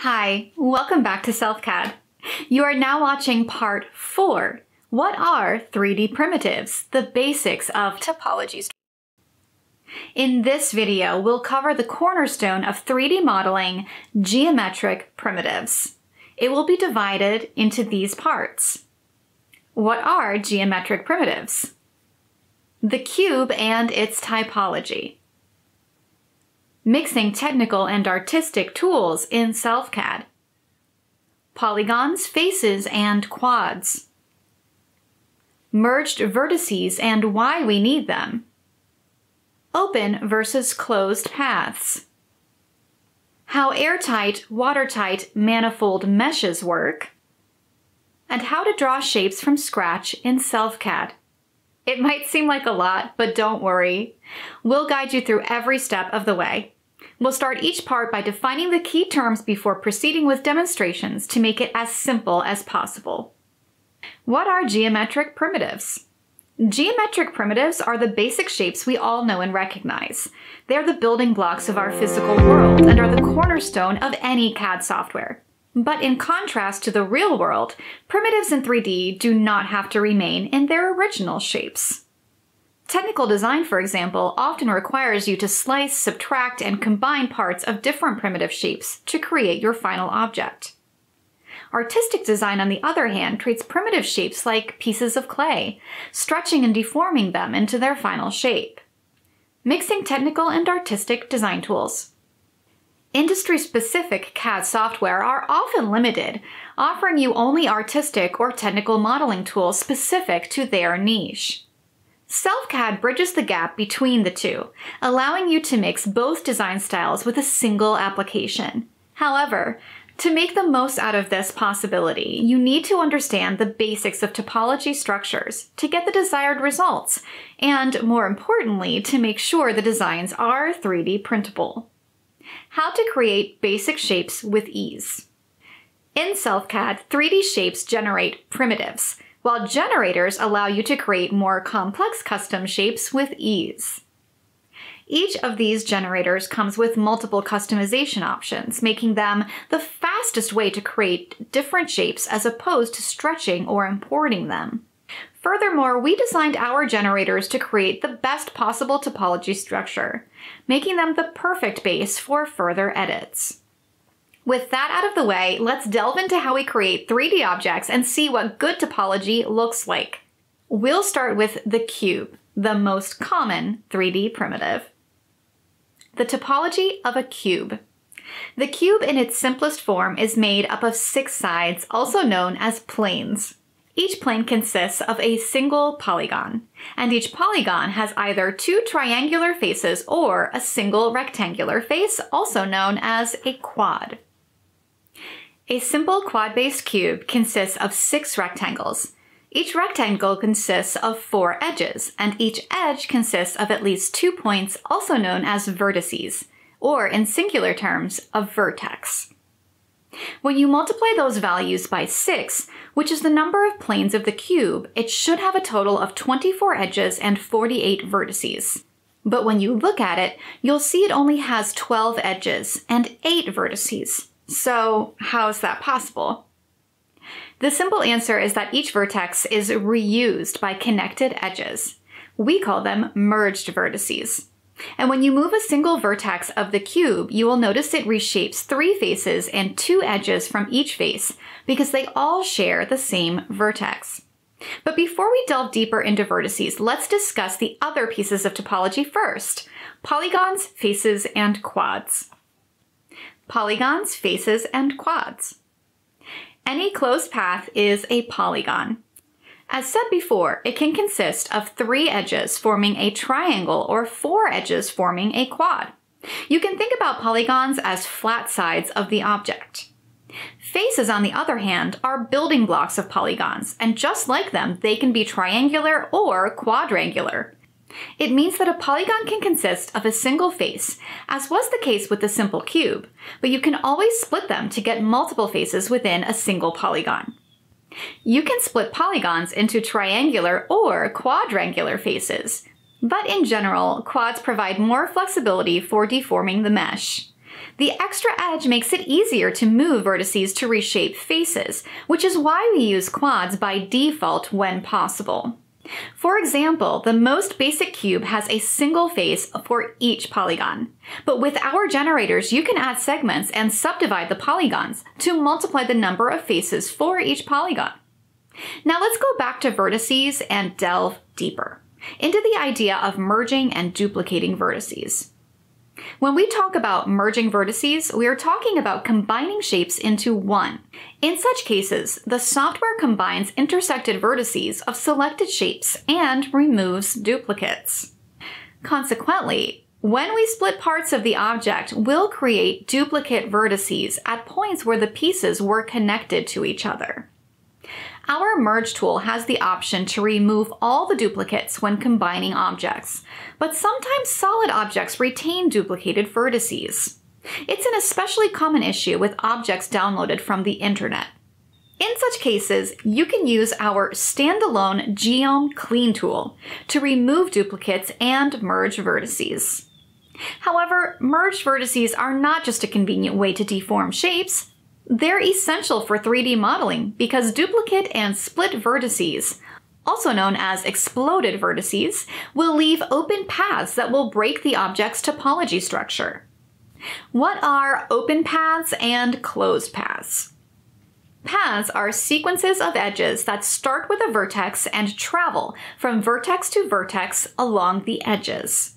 Hi, welcome back to SelfCAD. You are now watching part 4. What are 3D primitives? The basics of topologies. In this video, we'll cover the cornerstone of 3D modeling, geometric primitives. It will be divided into these parts. What are geometric primitives? The cube and its topology mixing technical and artistic tools in SelfCAD. Polygons, faces, and quads. Merged vertices and why we need them. Open versus closed paths. How airtight, watertight manifold meshes work. And how to draw shapes from scratch in SelfCAD. It might seem like a lot, but don't worry. We'll guide you through every step of the way. We'll start each part by defining the key terms before proceeding with demonstrations to make it as simple as possible. What are geometric primitives? Geometric primitives are the basic shapes we all know and recognize. They are the building blocks of our physical world and are the cornerstone of any CAD software. But in contrast to the real world, primitives in 3D do not have to remain in their original shapes. Technical design, for example, often requires you to slice, subtract, and combine parts of different primitive shapes to create your final object. Artistic design, on the other hand, treats primitive shapes like pieces of clay, stretching and deforming them into their final shape. Mixing technical and artistic design tools. Industry-specific CAD software are often limited, offering you only artistic or technical modeling tools specific to their niche. SelfCAD bridges the gap between the two, allowing you to mix both design styles with a single application. However, to make the most out of this possibility, you need to understand the basics of topology structures to get the desired results, and more importantly, to make sure the designs are 3D printable. How to create basic shapes with ease. In SelfCAD, 3D shapes generate primitives, while generators allow you to create more complex custom shapes with ease. Each of these generators comes with multiple customization options, making them the fastest way to create different shapes as opposed to stretching or importing them. Furthermore, we designed our generators to create the best possible topology structure, making them the perfect base for further edits. With that out of the way, let's delve into how we create 3D objects and see what good topology looks like. We'll start with the cube, the most common 3D primitive. The topology of a cube. The cube in its simplest form is made up of six sides, also known as planes. Each plane consists of a single polygon, and each polygon has either two triangular faces or a single rectangular face, also known as a quad. A simple quad-based cube consists of six rectangles. Each rectangle consists of four edges, and each edge consists of at least two points, also known as vertices, or in singular terms, a vertex. When you multiply those values by 6, which is the number of planes of the cube, it should have a total of 24 edges and 48 vertices. But when you look at it, you'll see it only has 12 edges and 8 vertices. So how is that possible? The simple answer is that each vertex is reused by connected edges. We call them merged vertices. And when you move a single vertex of the cube, you will notice it reshapes three faces and two edges from each face because they all share the same vertex. But before we delve deeper into vertices, let's discuss the other pieces of topology first. Polygons, faces, and quads polygons, faces, and quads. Any closed path is a polygon. As said before, it can consist of three edges forming a triangle or four edges forming a quad. You can think about polygons as flat sides of the object. Faces, on the other hand, are building blocks of polygons, and just like them, they can be triangular or quadrangular. It means that a polygon can consist of a single face, as was the case with the simple cube, but you can always split them to get multiple faces within a single polygon. You can split polygons into triangular or quadrangular faces. But in general, quads provide more flexibility for deforming the mesh. The extra edge makes it easier to move vertices to reshape faces, which is why we use quads by default when possible. For example, the most basic cube has a single face for each polygon. But with our generators, you can add segments and subdivide the polygons to multiply the number of faces for each polygon. Now let's go back to vertices and delve deeper into the idea of merging and duplicating vertices. When we talk about merging vertices, we are talking about combining shapes into one. In such cases, the software combines intersected vertices of selected shapes and removes duplicates. Consequently, when we split parts of the object, we'll create duplicate vertices at points where the pieces were connected to each other. Our Merge tool has the option to remove all the duplicates when combining objects, but sometimes solid objects retain duplicated vertices. It's an especially common issue with objects downloaded from the internet. In such cases, you can use our standalone Geom Clean tool to remove duplicates and merge vertices. However, merged vertices are not just a convenient way to deform shapes, they're essential for 3D modeling because duplicate and split vertices, also known as exploded vertices, will leave open paths that will break the object's topology structure. What are open paths and closed paths? Paths are sequences of edges that start with a vertex and travel from vertex to vertex along the edges.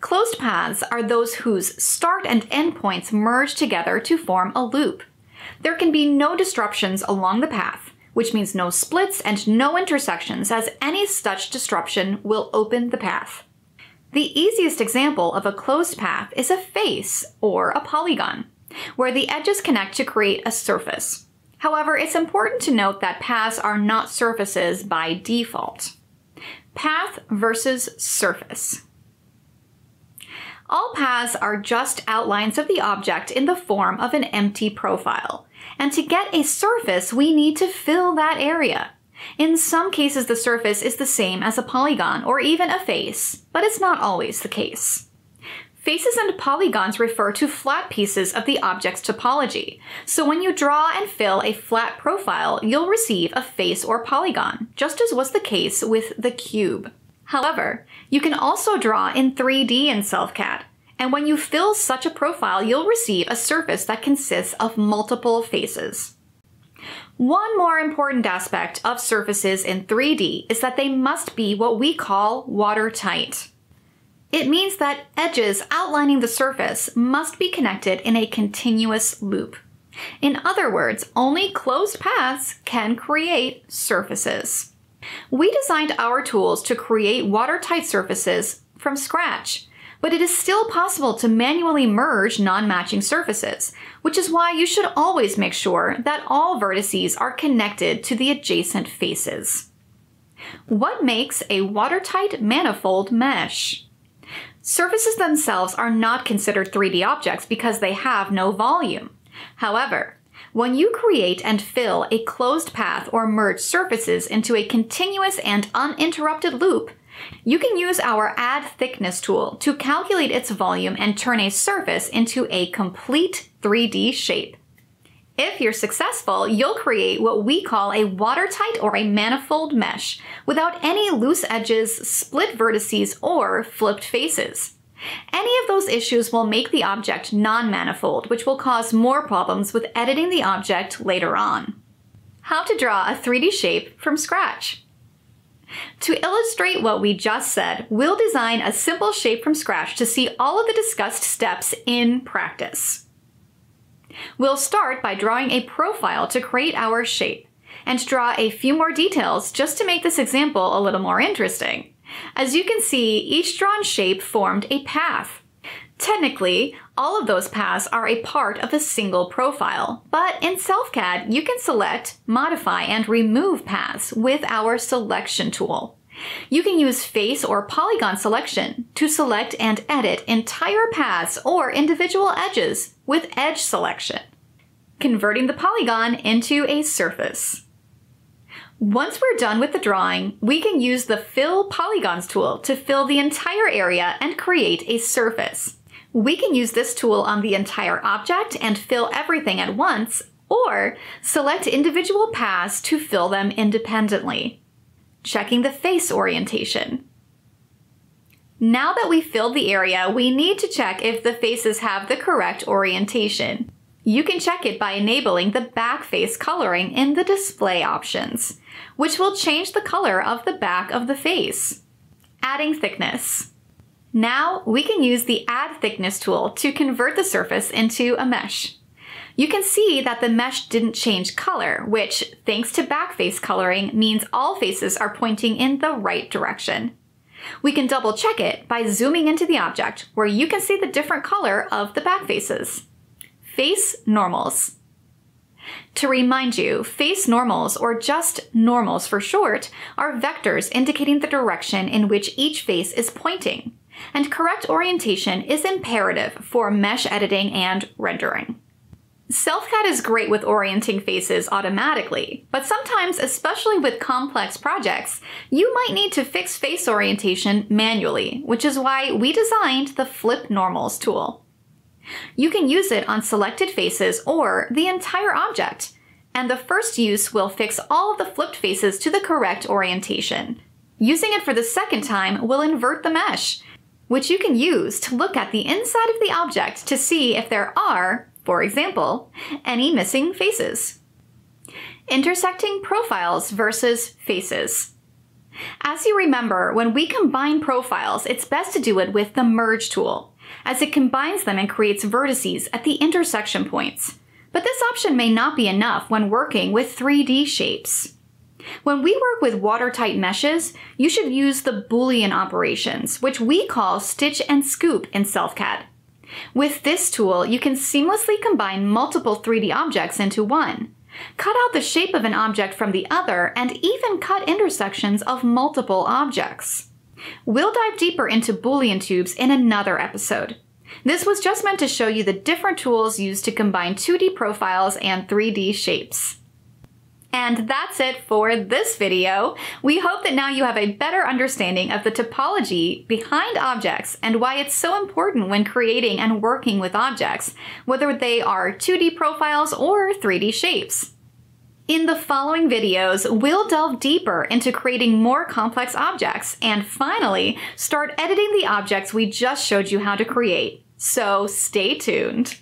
Closed paths are those whose start and end points merge together to form a loop. There can be no disruptions along the path, which means no splits and no intersections as any such disruption will open the path. The easiest example of a closed path is a face or a polygon, where the edges connect to create a surface. However, it's important to note that paths are not surfaces by default. Path versus surface. All paths are just outlines of the object in the form of an empty profile, and to get a surface, we need to fill that area. In some cases, the surface is the same as a polygon or even a face, but it's not always the case. Faces and polygons refer to flat pieces of the object's topology. So when you draw and fill a flat profile, you'll receive a face or polygon, just as was the case with the cube. However, you can also draw in 3D in SelfCAD, and when you fill such a profile, you'll receive a surface that consists of multiple faces. One more important aspect of surfaces in 3D is that they must be what we call watertight. It means that edges outlining the surface must be connected in a continuous loop. In other words, only closed paths can create surfaces. We designed our tools to create watertight surfaces from scratch but it is still possible to manually merge non-matching surfaces, which is why you should always make sure that all vertices are connected to the adjacent faces. What makes a watertight manifold mesh? Surfaces themselves are not considered 3D objects because they have no volume. However, when you create and fill a closed path or merge surfaces into a continuous and uninterrupted loop, you can use our Add Thickness tool to calculate its volume and turn a surface into a complete 3D shape. If you're successful, you'll create what we call a watertight or a manifold mesh without any loose edges, split vertices, or flipped faces. Any of those issues will make the object non-manifold, which will cause more problems with editing the object later on. How to draw a 3D shape from scratch. To illustrate what we just said, we'll design a simple shape from scratch to see all of the discussed steps in practice. We'll start by drawing a profile to create our shape, and draw a few more details just to make this example a little more interesting. As you can see, each drawn shape formed a path. Technically, all of those paths are a part of a single profile, but in SelfCAD, you can select, modify, and remove paths with our selection tool. You can use face or polygon selection to select and edit entire paths or individual edges with edge selection, converting the polygon into a surface. Once we're done with the drawing, we can use the Fill Polygons tool to fill the entire area and create a surface. We can use this tool on the entire object and fill everything at once, or select individual paths to fill them independently. Checking the face orientation. Now that we've filled the area, we need to check if the faces have the correct orientation. You can check it by enabling the back face coloring in the display options, which will change the color of the back of the face. Adding thickness. Now we can use the Add Thickness tool to convert the surface into a mesh. You can see that the mesh didn't change color, which, thanks to backface coloring, means all faces are pointing in the right direction. We can double check it by zooming into the object, where you can see the different color of the back faces. Face normals. To remind you, face normals, or just normals for short, are vectors indicating the direction in which each face is pointing and correct orientation is imperative for mesh editing and rendering. SelfCAD is great with orienting faces automatically, but sometimes, especially with complex projects, you might need to fix face orientation manually, which is why we designed the Flip Normals tool. You can use it on selected faces or the entire object, and the first use will fix all of the flipped faces to the correct orientation. Using it for the second time will invert the mesh, which you can use to look at the inside of the object to see if there are, for example, any missing faces. Intersecting profiles versus faces. As you remember, when we combine profiles, it's best to do it with the Merge tool, as it combines them and creates vertices at the intersection points. But this option may not be enough when working with 3D shapes. When we work with watertight meshes, you should use the Boolean operations, which we call stitch and scoop in SelfCAD. With this tool, you can seamlessly combine multiple 3D objects into one, cut out the shape of an object from the other, and even cut intersections of multiple objects. We'll dive deeper into Boolean tubes in another episode. This was just meant to show you the different tools used to combine 2D profiles and 3D shapes. And that's it for this video. We hope that now you have a better understanding of the topology behind objects and why it's so important when creating and working with objects, whether they are 2D profiles or 3D shapes. In the following videos, we'll delve deeper into creating more complex objects and finally start editing the objects we just showed you how to create. So stay tuned.